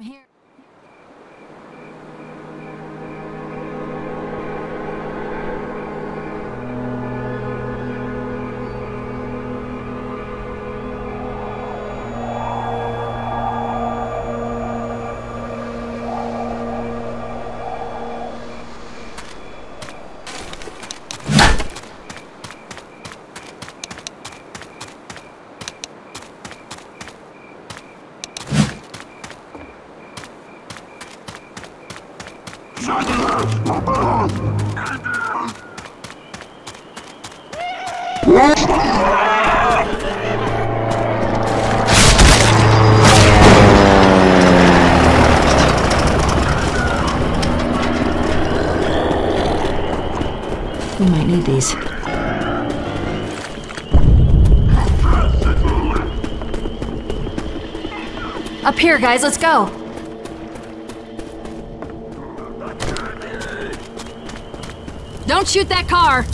Here. We might need these. Up here, guys, let's go. Don't shoot that car!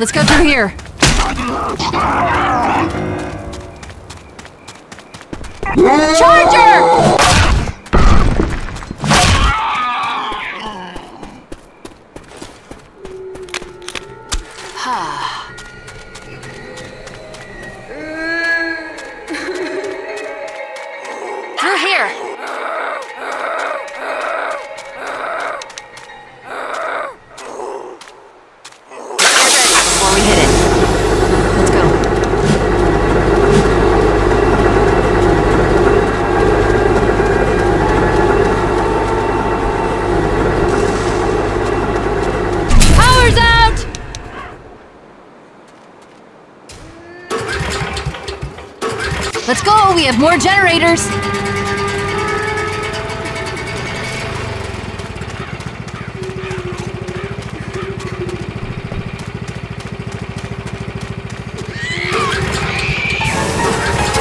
Let's go through here. Charger! We have more generators!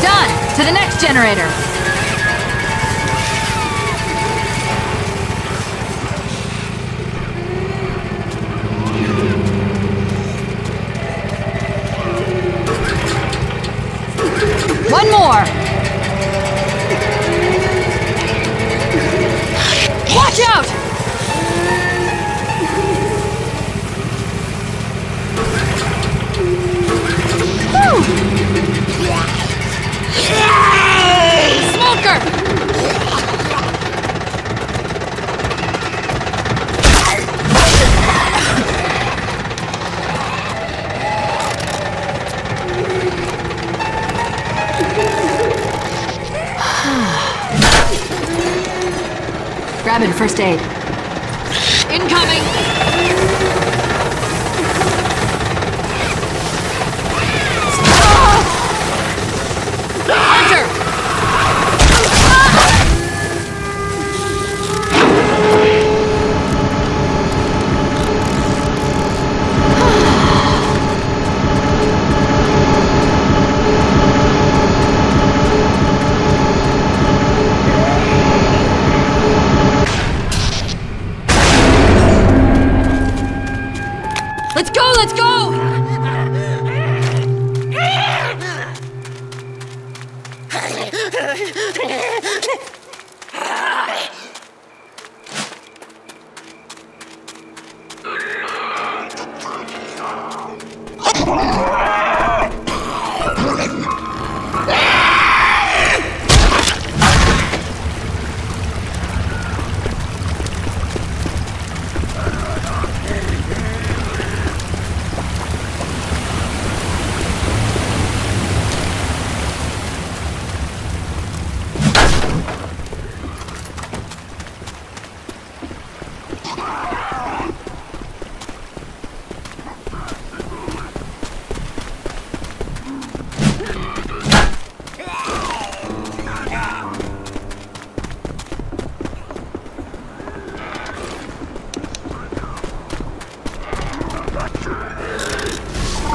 Done! To the next generator! First aid. Incoming!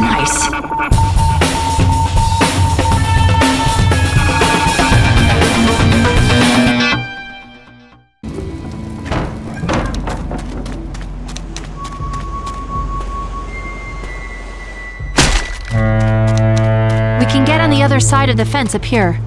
Nice. We can get on the other side of the fence up here.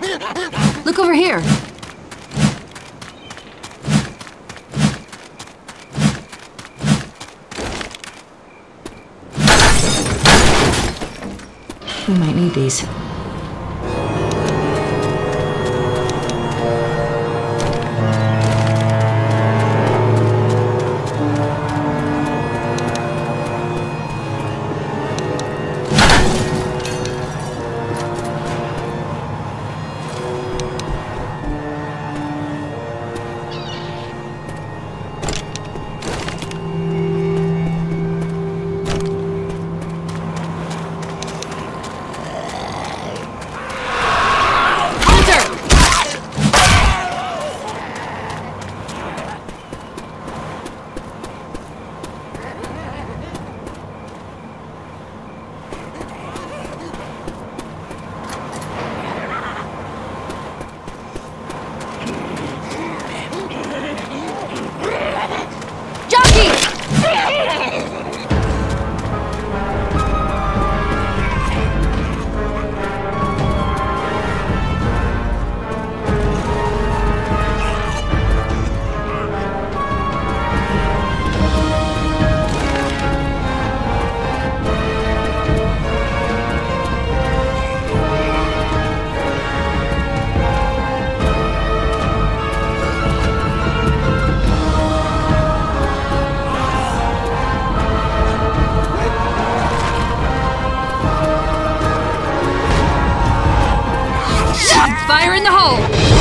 Look over here. We might need these. Fire in the hole!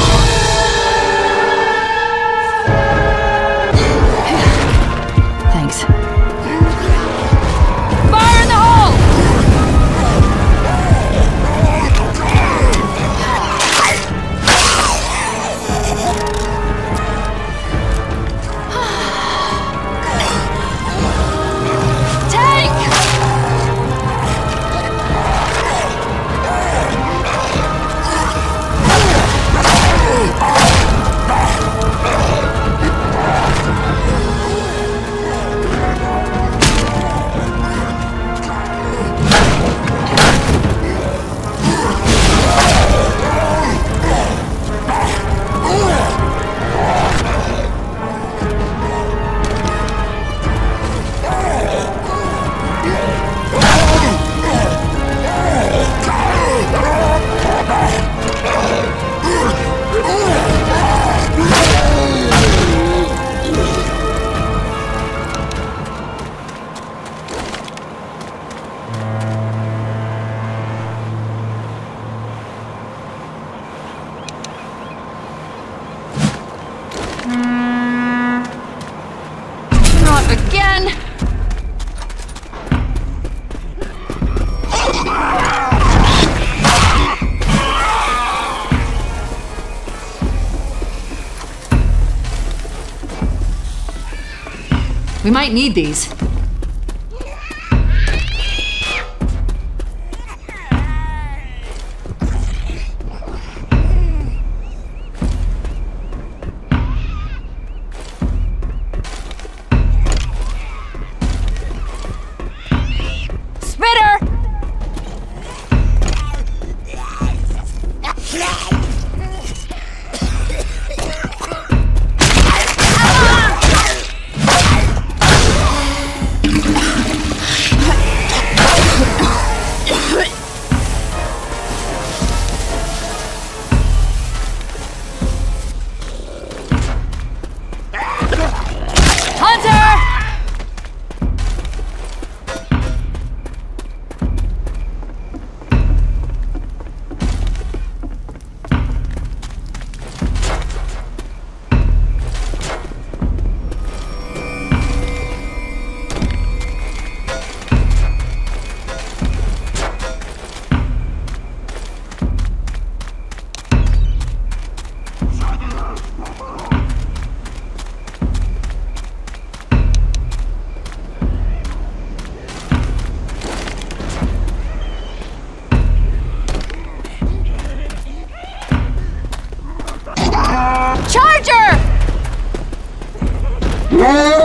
Might need these. Yeah!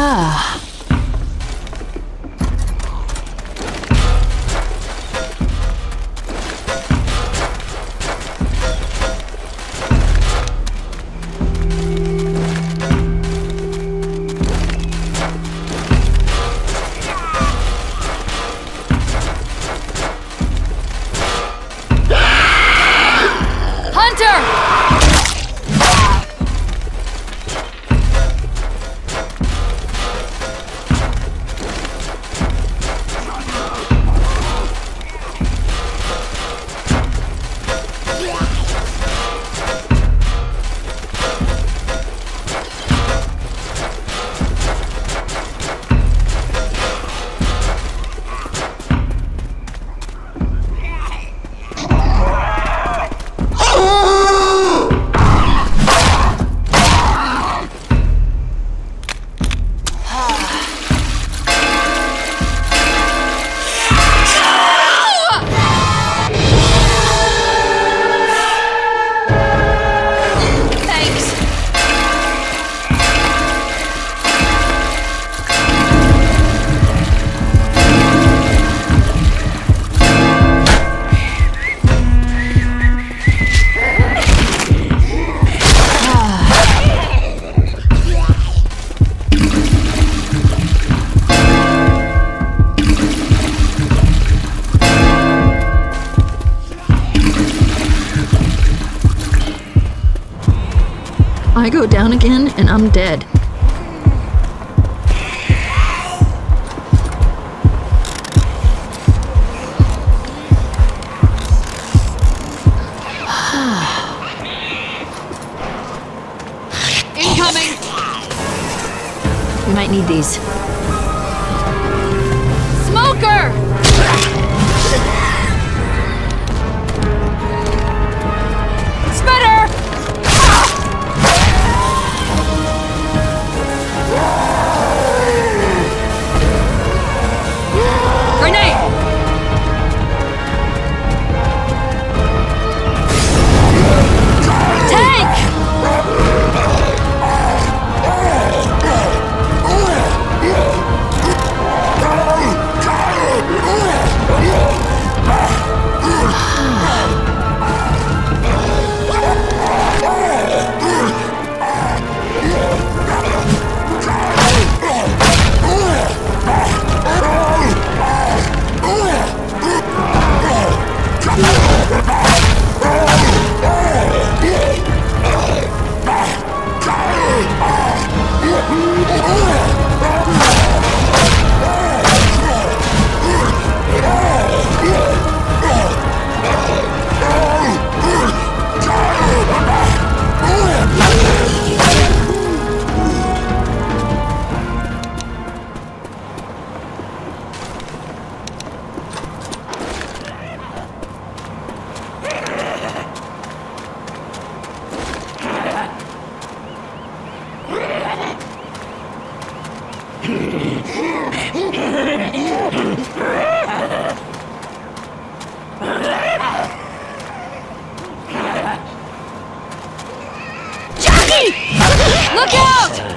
Ah. I go down again and I'm dead. Incoming! We might need these. Look out!